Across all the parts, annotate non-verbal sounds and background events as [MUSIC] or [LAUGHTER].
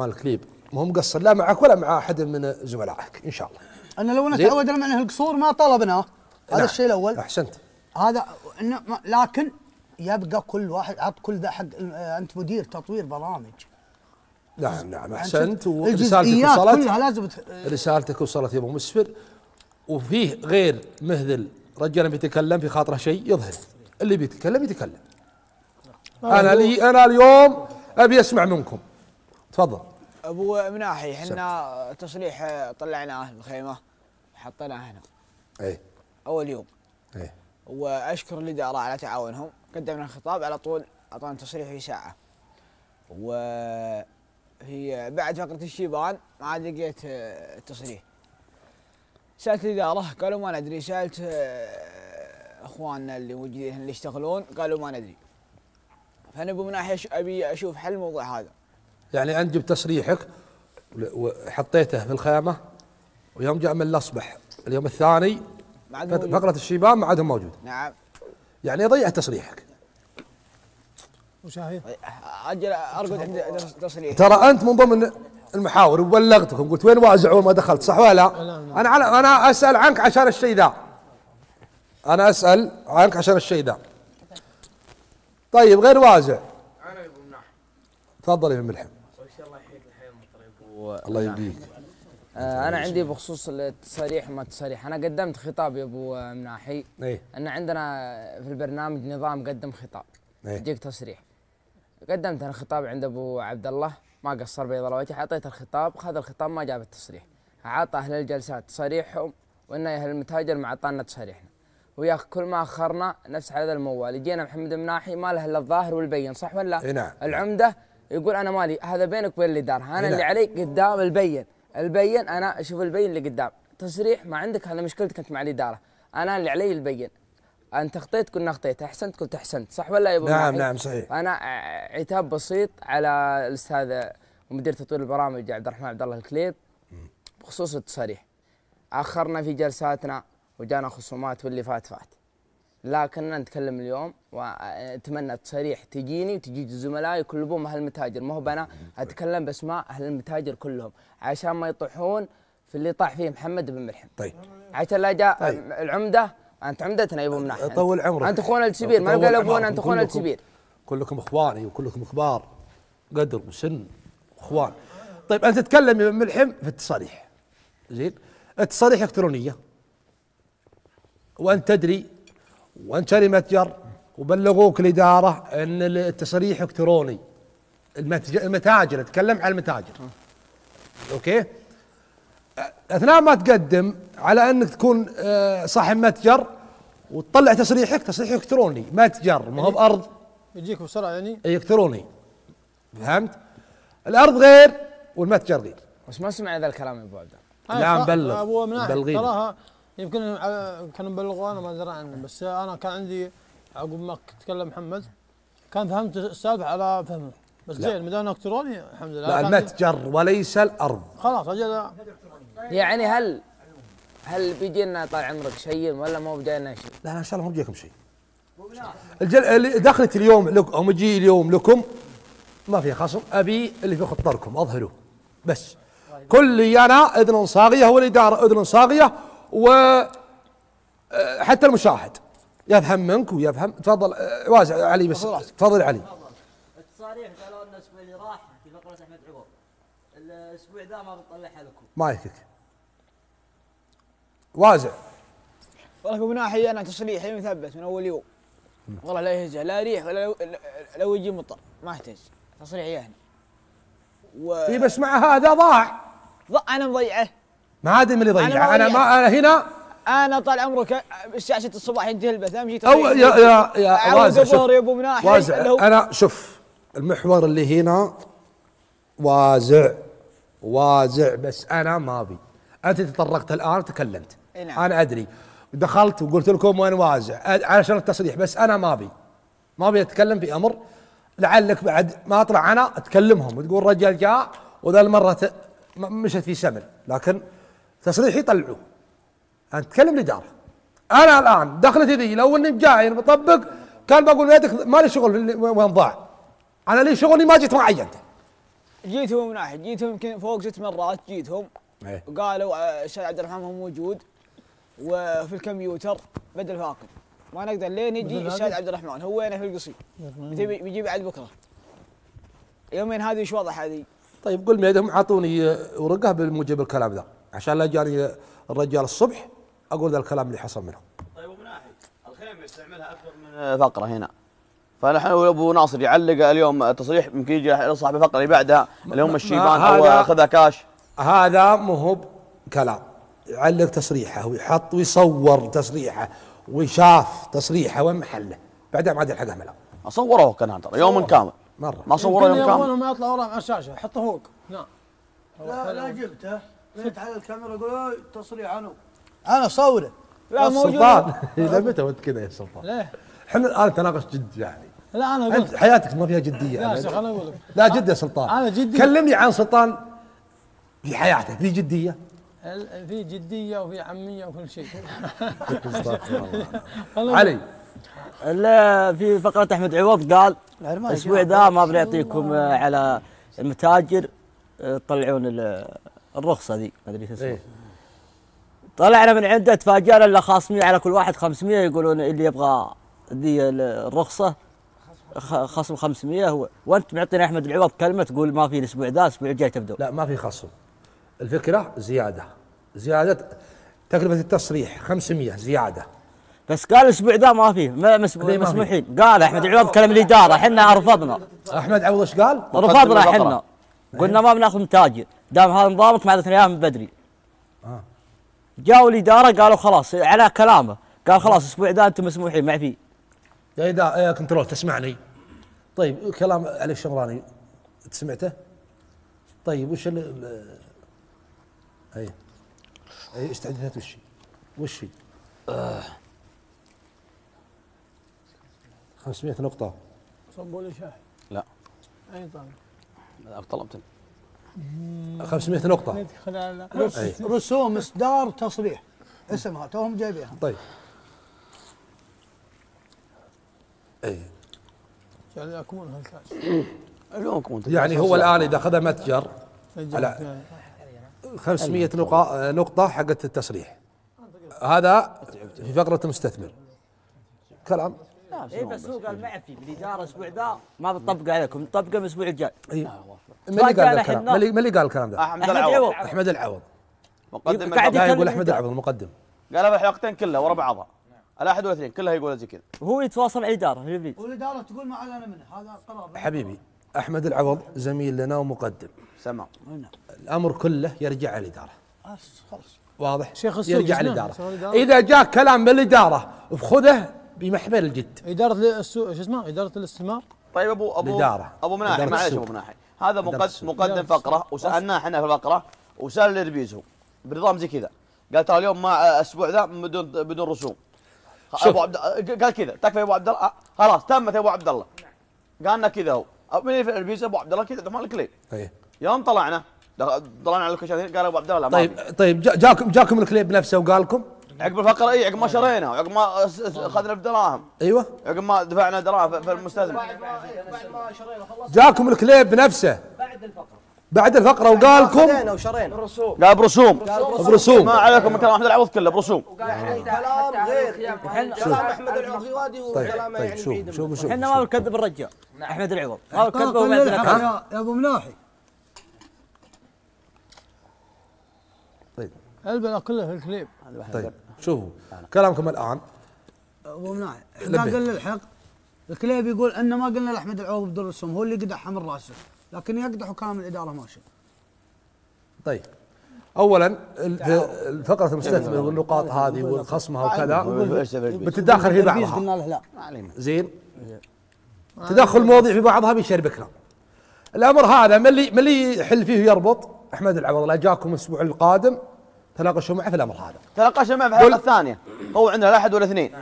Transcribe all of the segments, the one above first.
مال الكليب ما هو مقصر. لا معك ولا مع أحد من زملائك إن شاء الله. أنا لو على معنى القصور ما طلبناه هذا نعم. الشيء الأول. أحسنت. هذا إنه لكن يبقى كل واحد عط كل ذا حق آه، أنت مدير تطوير برامج. نعم نعم أحسنت. ورسالتك وصلت. كلها لازم ت- رسالتك وصلت يا أبو مسفر. وفيه غير مهذل رجال بيتكلم في خاطره شيء يظهر. اللي بيتكلم يتكلم. أنا لي أنا اليوم أبي أسمع منكم. تفضل. أبو مناحي إحنا تصريح آه، طلعناه الخيمة حطيناه هنا. اي أول يوم. اي وأشكر الاداره على تعاونهم. قدمنا الخطاب على طول أعطانا تصريح في ساعة. وهي بعد فقرة الشيبان ما عاد لقيت آه، التصريح سألت الاداره قالوا ما ندري. سألت آه، أخواننا اللي موجودين اللي يشتغلون قالوا ما ندري. فأنا أبو مناحي أبي أشوف حل الموضوع هذا. يعني انت جبت تصريحك ول- وحطيته في الخيمة ويوم جاء من الأصبح اليوم الثاني عاد. فقرة الشيبان ما عادهم موجود. نعم. يعني ضيع تصريحك. وشاهد. أجل ارقد عند تصريح. ترى أنت من ضمن المحاور وبلغتكم قلت وين وازع اول ما دخلت صح ولا لا؟ أنا على أنا أسأل عنك عشان الشيء ذا. أنا أسأل عنك عشان الشيء ذا. طيب غير وازع أنا ابو مناح تفضل يا ابن ملحم وان شاء الله يحييك الحياة الله آه، أنا عندي بخصوص التصاريح وما التصاريح أنا قدمت خطاب يا أبو مناحي. إيه. أن عندنا في البرنامج نظام قدم خطاب. إيه. يجيك تصريح. قدمت أنا خطاب عند أبو عبد الله ما قصر بيض الله وجهه اعطيته الخطاب خذ الخطاب ما جاب التصريح. اعطى أهل الجلسات تصاريحهم وإن أهل المتاجر ما اعطانا تصاريحنا ويا كل ما أخرنا نفس على ذا الموال. جينا محمد مناحي ما له إلا الظاهر والبين صح ولا؟ إي نعم. العمدة يقول أنا مالي هذا بينك وبين الاداره أنا اللي. علي قدام البين البين أنا أشوف البين اللي قدام. تصريح ما عندك هذا مشكلتك أنت مع الإدارة. أنا اللي علي البين. أنت اخطيت قلنا اخطيت أحسنت قلت أحسنت صح ولا يا أبو نعم مناحي؟ نعم صحيح. أنا عتاب بسيط على الأستاذ ومدير تطوير البرامج عبد الرحمن عبد الله الكليب بخصوص التصاريح أخرنا في جلساتنا وجانا خصومات واللي فات فات. لكننا نتكلم اليوم وأتمنى التصاريح تجيني وتجي زملائي كلهم أهل المتاجر ما هو أنا أتكلم باسماء أهل المتاجر كلهم عشان ما يطيحون في اللي طاح فيه محمد بن ملحم. طيب. عشان لا جاء طيب. العمدة أنت عمدتنا يا أبو مناح طول عمرك. أنت أخونا الكبير. ما قال أبونا. أنت أخونا كلكم- الكبير. كلكم إخواني وكلكم كبار. قدر وسن اخوان طيب أنت تتكلم يا ابن ملحم في التصاريح زين؟ التصاريح إلكترونية. وأنت تدري وانت شاري متجر وبلغوك الإدارة إن التصريح إلكتروني. المتاجر أتكلم عن المتاجر. أوكي؟ أثناء ما تقدم على إنك تكون آه، صاحب متجر وتطلع تصريحك تصريح إلكتروني. متجر ما هو بأرض. يجيك بسرعة يعني. إلكتروني. فهمت؟ الأرض غير والمتجر غير بس ما سمعنا ذا الكلام يا أبو عبد الله. لا، مبلغ. أبو مناحي. مبلغين. تراها يمكن كانوا مبلغوا أنا ما أدري عنه بس أنا كان عندي عقب ما تكلم محمد كان فهمت السالفة على فهمه. بس. زين ما دام إلكتروني الحمد لله. لا المتجر وليس الأرض. خلاص أجل. يعني هل هل بيجي لنا طال عمرك شيء ولا ما بجاي لنا شيء؟ لا إن شاء الله ما بيجيكم شيء. الجل... دخلت اليوم لك أو مجي اليوم لكم ما في خصم. أبي اللي في خطركم اظهروه بس. كلي أنا إذن صاغية والاداره إذن صاغية و آه، حتى المشاهد. يفهم منك ويفهم. تفضل آه، واسع علي بس. تفضل علي. التصاريح قالوا لنا الأسبوع اللي راح في فقرة أحمد عقب الأسبوع ذا ما بنطلعها لكم. مايكك. وازع والله ابو ناحي أنا تصريحي مثبت من أول يوم. والله لا يهزه لا ريح ولا لو, لو يجي مطر ما يحتاج. تصريحي هنا و إي بس مع هذا ضاع. ض- أنا مضيعه. ما من اللي ضيع أنا ما أنا هنا أنا طال عمرك الساعة 6 الصباح ينتهي البث امشي أو. يا يا يا وازع شوف. يا أبو مناحي وازع. أنا شوف المحور اللي هنا وازع. وازع بس أنا ما أبي. أنت تطرقت الآن تكلمت. نعم. أنا أدري. دخلت وقلت لكم وين وازع. علشان التصريح بس أنا ما أبي. ما أبي أتكلم في أمر. لعلك بعد ما أطلع أنا أتكلمهم. وتقول رجال جاء وذا المرة مشت في سمن. لكن تصريحي طلعوه أنا أتكلم الاداره أنا الآن دخلتي ذي لو إني جاي بطبق كان بقول يدك ما لي شغل وين ضاع. أنا لي شغلي ما جيت ما عينته جيتهم من ناحيه جيتهم يمكن فوق ست مرات جيتهم. إيه. وقالوا آه، الاستاذ عبد الرحمن هو موجود وفي الكمبيوتر بدل فاقد. ما نقدر لين يجي فاقد؟ عبد الرحمن؟ هو وينه في القصيم بيجي بيجي بعد بكرة. يومين هذه إيش وضع هذه؟ طيب قل ميدهم اعطوني ورقة بالموجب الكلام ذا عشان لا جاني الرجال الصبح أقول ذا الكلام اللي حصل منه طيب ابو ناحي الخيمه يستعملها أكثر من فقرة هنا. فنحن أبو ناصر يعلق اليوم تصريح يمكن يجي صاحب الفقره اللي بعدها اللي هم الشيبان أو خذها كاش. هذا مو هو كلام. يعلق تصريحه ويحط ويصور تصريحه ويشاف تصريحه وين محله. بعدين ما عاد يلحقه ملا صوروه كان ترى يوم كامل. مرة. ما صوروه يوم كامل. ما يطلع ورا على الشاشة حطه فوق نعم. لا لا جبته جيت على الكاميرا يقول "أوي، تصريح عنه. أنا صورة. لا موجود سلطان. إلى متى وانت كذا يا سلطان؟ ليه؟ إحنا الان تناقش جد يعني. لا أنا أنت قلت حياتك ما فيها جدية. لا. شيخ أنا أقول لك. لا جد يا سلطان. أنا جدي. كلمني عن سلطان. في حياته في جدية؟ ال- في جدية وفي عمية وكل شيء. علي. لا في فقرة أحمد عوض قال الأسبوع ذا ما بنعطيكم آه، على المتاجر آه، تطلعون ال- الرخصة ذي ما أدري شو اسمها. إيه. طلعنا من عنده تفاجأنا إلا خاصمية على كل واحد 500 يقولون اللي يبغى ذي ال- الرخصة خ- خصم 500 هو. وأنت معطينا أحمد العوض كلمة تقول ما في الأسبوع ذا الأسبوع الجاي تبدأ. لا ما في خصم. الفكرة زيادة. زيادة تكلفة التصريح 500 زيادة. بس قال الأسبوع ذا ما فيه في؟ مسموحين. قال أحمد العوض كلام الإدارة إحنا رفضنا. أحمد عوض إيش قال؟ رفضنا. إحنا. قلنا ما بناخذ متاجر دام هذا نظامك ما اياه من بدري. آه. جاوا الإدارة قالوا خلاص على كلامه. قال خلاص الأسبوع ذا أنتم مسموحين ما في. يا إذا يا كنترول تسمعني. طيب كلام علي الشمراني سمعته؟ طيب وش ال أي أي استعدادات وش هي؟ وش هي؟ 500 نقطة. صبوا لي شاي. لا. أي طيب طلبت. 500 نقطة. رسوم اصدار تصريح. اسمها توهم جايبينها طيب. أي. يعني [CLEARS THROAT] اليوم كنت يعني هو الآن إذا أخذ متجر على- يعني. 500 نقطة نقطة حقت التصريح. هذا في فقرة المستثمر كلام؟ اي بس هو قال ما في الاداره الأسبوع ذا ما بتطبق عليكم نطبقه الأسبوع الجاي. اي من اللي قال الكلام؟ من اللي قال الكلام ذا؟ أحمد أحمد العوض. عوض. أحمد العوض. مقدم قاعد يقول أحمد. العوض المقدم قالها في الحلقتين كلها ورا بعضها الاحد والاثنين كلها يقول زي كذا. وهو يتواصل مع الاداره والإدارة تقول ما علينا منه هذا قرار. حبيبي أحمد العوض زميل لنا ومقدم. سمع. الأمر كله يرجع على الإدارة. خلاص. واضح؟ شيخ السوق يرجع؟ الإدارة؟ إذا جاء كلام من الإدارة بخذه بمحمل الجد. إدارة شو اسمه؟ إدارة الاستثمار؟ طيب ابو ابو الإدارة. أبو مناحي معلش. أبو مناحي. هذا. مقدم إدارة فقرة. وسألناه إحنا في الفقرة وسأل الربيزو بنظام زي كذا. قال ترى اليوم ما أسبوع ذا بدون بدون رسوم. أبو عبد قال كذا. تكفى يا أبو عبد الله؟ آه، خلاص تمت يا أبو عبد الله. قال لنا كذا هو. من في الربيزو أبو عبد الله كذا مالك ليه إيه. يوم طلعنا طلعنا على الكشافين قال أبو عبد الله لا ما طيب. طيب جا- جاكم جاكم الكليب نفسه وقال لكم عقب الفقرة اي عقب ما شرينا وعقب ما س- أخذنا بدراهم. أيوه. عقب ما دفعنا دراهم في- في المستثمر بعد ما شرينا خلصنا. جاكم الكليب بنفسه. بعد الفقرة. بعد الفقرة وقال لكم وشرينا. الرسوم قال برسوم. برسوم. ما عليكم من كلام أحمد العوض كله برسوم. كلام غير. كلام أحمد العضيوادي طيب وكلامه طيب يعني شوف بعيد شوف شوف إحنا ما شوف. بنكذب الرجال أحمد العوض. ما كلام يا أبو مناحي. طيب. البلا كله في الكليب. طيب. شوفوا كلامكم الآن. أبو مناحي لبه. اذا قل الحق. الكليب يقول إن ما قلنا لأحمد العوض بدون رسوم هو اللي قدحها من راسه لكن يقدح وكلام الإدارة ماشي طيب. اولا الفقرة المستثمر والنقاط هذه وخصمها وكذا. بتتداخل في بعضها. قلنا له لا. زين. تدخل المواضيع في بعضها بيشربكنا الأمر هذا من اللي من اللي يحل فيه ويربط؟ أحمد العوض لا جاكم الأسبوع القادم. تناقشوا معه في الأمر هذا. تناقشنا معه في الحلقة الثانية. هو عندنا الأحد والاثنين.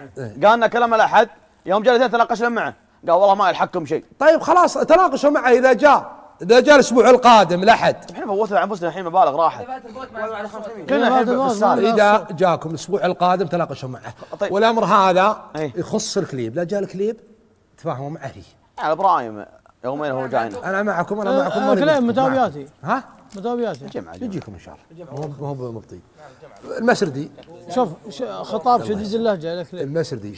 قال لنا كلام الأحد. يوم جاء الاثنين تناقشنا معه. قال والله ما يلحقكم شيء. طيب خلاص تناقشوا معه إذا جاء. إذا جاء الأسبوع القادم الأحد. إحنا فوتنا عن أنفسنا الحين مبالغ راحت. فات الفوت مع على 500 كلنا إذا جاكم الأسبوع القادم تناقشوا معه. طيب. والأمر هذا أي. يخص الكليب. لا جاء الكليب تفاهموا معه فيه. يعني إبراهيم. يومين هو جاينا أنا معكم أنا معكم آه، ماني كلام. متابعاتي. ها؟ متابعاتي. جمعة يجيكم إن شاء الله. مو مو هو مبطي المسردي. شوف ش- خطاب شديد اللهجه لك ليه؟ المسردي.